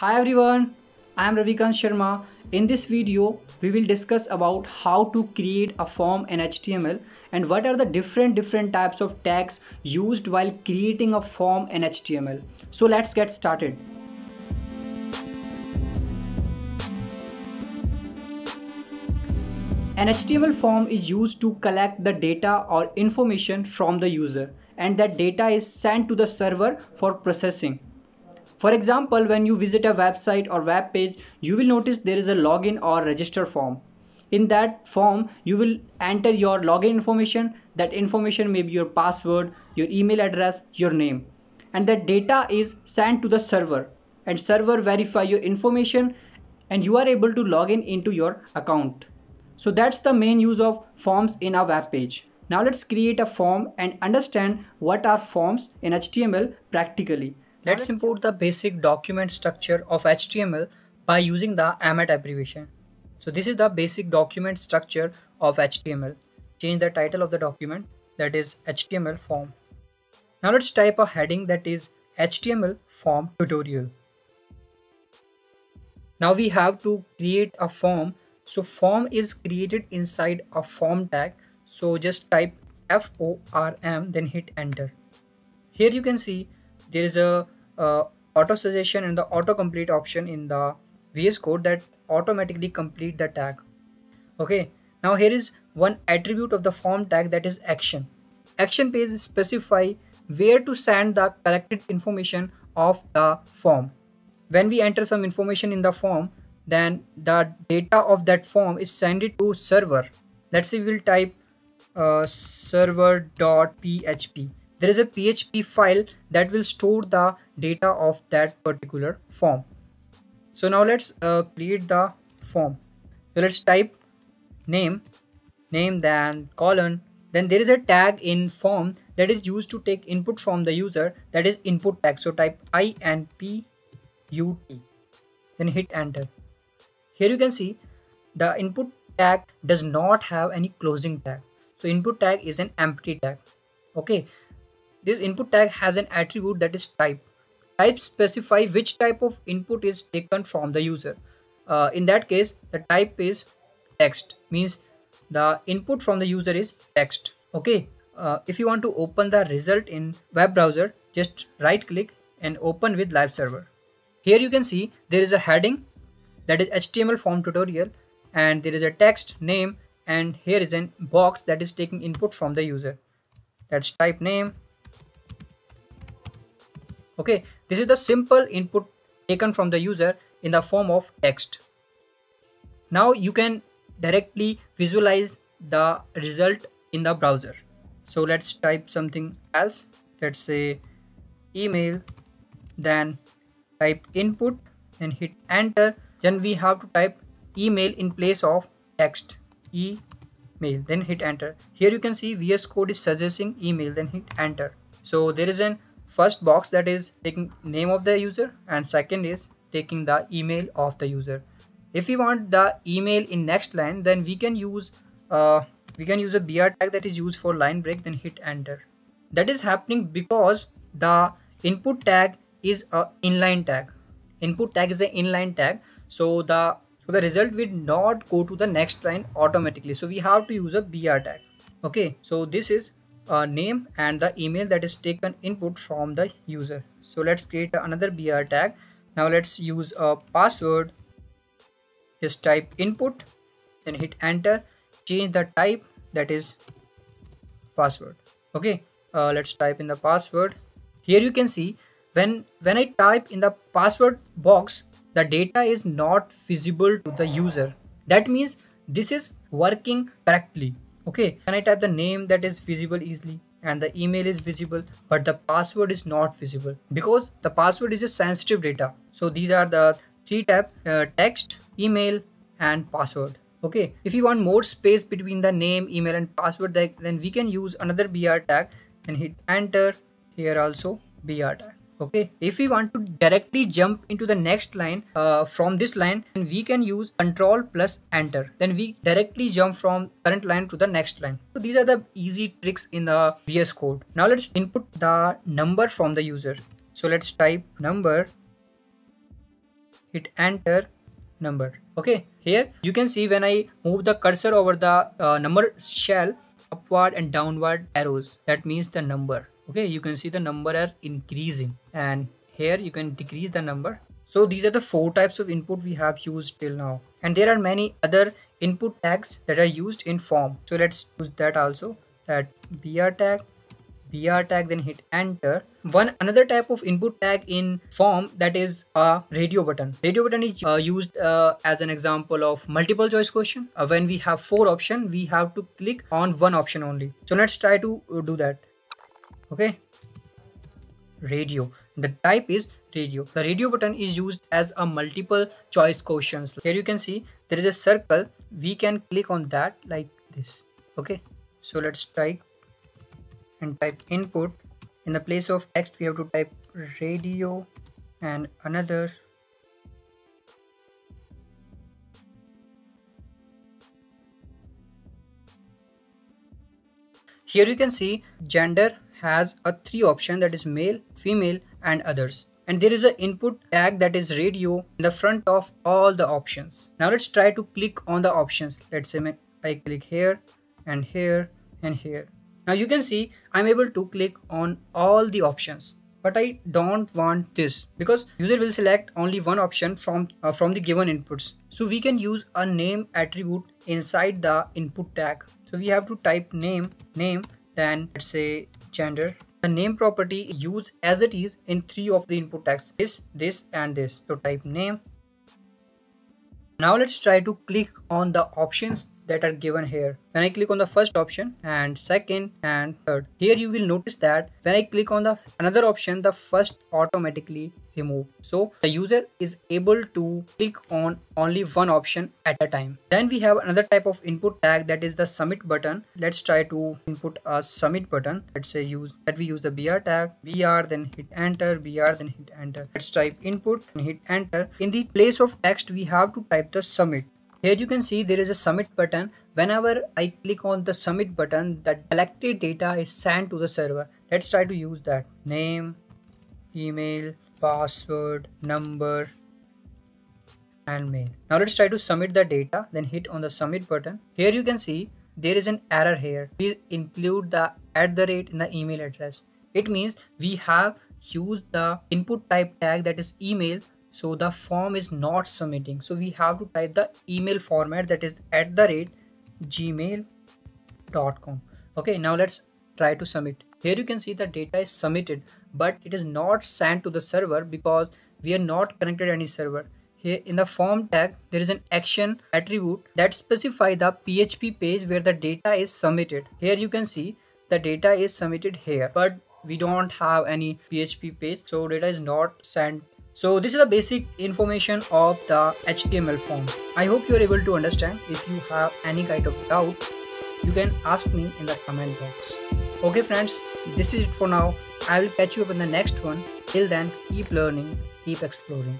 Hi everyone, I am Ravikant Sharma. In this video, we will discuss about how to create a form in HTML and what are the different different types of tags used while creating a form in HTML. So let's get started. An HTML form is used to collect the data or information from the user and that data is sent to the server for processing. For example, when you visit a website or web page, you will notice there is a login or register form. In that form, you will enter your login information. That information may be your password, your email address, your name. And that data is sent to the server and server verify your information and you are able to log in into your account. So that's the main use of forms in a web page. Now let's create a form and understand what are forms in HTML practically. Let's import the basic document structure of HTML by using the Emmet abbreviation. So this is the basic document structure of HTML. Change the title of the document that is HTML form. Now let's type a heading that is HTML form tutorial. Now we have to create a form so form is created inside a form tag so just type form then hit enter here you can see there is a uh, auto suggestion and the autocomplete option in the VS Code that automatically complete the tag. Okay now here is one attribute of the form tag that is action. Action page specify where to send the collected information of the form. When we enter some information in the form then the data of that form is sent it to server. Let's say we'll type uh, server.php there is a php file that will store the data of that particular form. So now let's uh, create the form. So let's type name name then colon. Then there is a tag in form that is used to take input from the user. That is input tag. So type i and p u t. Then hit enter. Here you can see the input tag does not have any closing tag. So input tag is an empty tag. Okay. This input tag has an attribute that is type. Type specify which type of input is taken from the user. Uh, in that case, the type is text means the input from the user is text. Okay. Uh, if you want to open the result in web browser, just right click and open with live server. Here you can see there is a heading that is HTML form tutorial and there is a text name and here is a box that is taking input from the user. Let's type name. Okay, this is the simple input taken from the user in the form of text. Now you can directly visualize the result in the browser. So let's type something else. Let's say email, then type input and hit enter then we have to type email in place of text email then hit enter here you can see vs code is suggesting email then hit enter so there is an first box that is taking name of the user and second is taking the email of the user. If we want the email in next line then we can use uh, we can use a br tag that is used for line break then hit enter. That is happening because the input tag is a inline tag. Input tag is an inline tag. So the so the result will not go to the next line automatically. So we have to use a br tag. Okay so this is a name and the email that is taken input from the user. So let's create another br tag. Now let's use a password. Just type input then hit enter. Change the type that is password. Okay uh, let's type in the password. Here you can see when when i type in the password box the data is not visible to the user. That means this is working correctly okay can i type the name that is visible easily? And the email is visible but the password is not visible because the password is a sensitive data. So these are the three tab uh, text email and password. Okay if you want more space between the name email and password then we can use another br tag and hit enter. Here also br tag okay if we want to directly jump into the next line uh, from this line then we can use control plus enter. Then we directly jump from current line to the next line. So these are the easy tricks in the vs code. Now let's input the number from the user. So let's type number hit enter number. Okay here you can see when i move the cursor over the uh, number shell upward and downward arrows. That means the number. Okay you can see the number are increasing and here you can decrease the number. So these are the four types of input we have used till now. And there are many other input tags that are used in form. So let's use that also. That br tag br tag then hit enter. One another type of input tag in form that is a radio button. Radio button is uh, used uh, as an example of multiple choice question. Uh, when we have four option we have to click on one option only. So let's try to uh, do that. Okay radio. The type is radio. The radio button is used as a multiple choice questions. Here you can see there is a circle. We can click on that like this. Okay. So let's type and type input. In the place of text we have to type radio and another here you can see gender has a three option that is male female and others and there is an input tag that is radio in the front of all the options now let's try to click on the options let's say i click here and here and here now you can see I'm able to click on all the options but I don't want this because user will select only one option from uh, from the given inputs. So we can use a name attribute inside the input tag. So we have to type name, name, then let's say gender. The name property use as it is in three of the input tags, this, this and this. So type name. Now let's try to click on the options that are given here. When I click on the first option and second and third, here you will notice that when I click on the another option, the first automatically remove. So the user is able to click on only one option at a time. Then we have another type of input tag that is the submit button. Let's try to input a submit button. Let's say use that we use the BR tag, BR then hit enter, BR then hit enter. Let's type input and hit enter. In the place of text, we have to type the submit. Here you can see there is a submit button. Whenever I click on the submit button, the collected data is sent to the server. Let's try to use that. Name, email, password, number, and mail. Now let's try to submit the data, then hit on the submit button. Here you can see there is an error here. Please include the at the rate in the email address. It means we have used the input type tag that is email so the form is not submitting. So we have to type the email format that is at the rate gmail.com okay now let's try to submit. Here you can see the data is submitted but it is not sent to the server because we are not connected any server. Here in the form tag there is an action attribute that specify the php page where the data is submitted. Here you can see the data is submitted here but we don't have any php page so data is not sent so this is the basic information of the HTML form. I hope you are able to understand. If you have any kind of doubt, you can ask me in the comment box. Okay friends, this is it for now. I will catch you up in the next one. Till then, keep learning, keep exploring.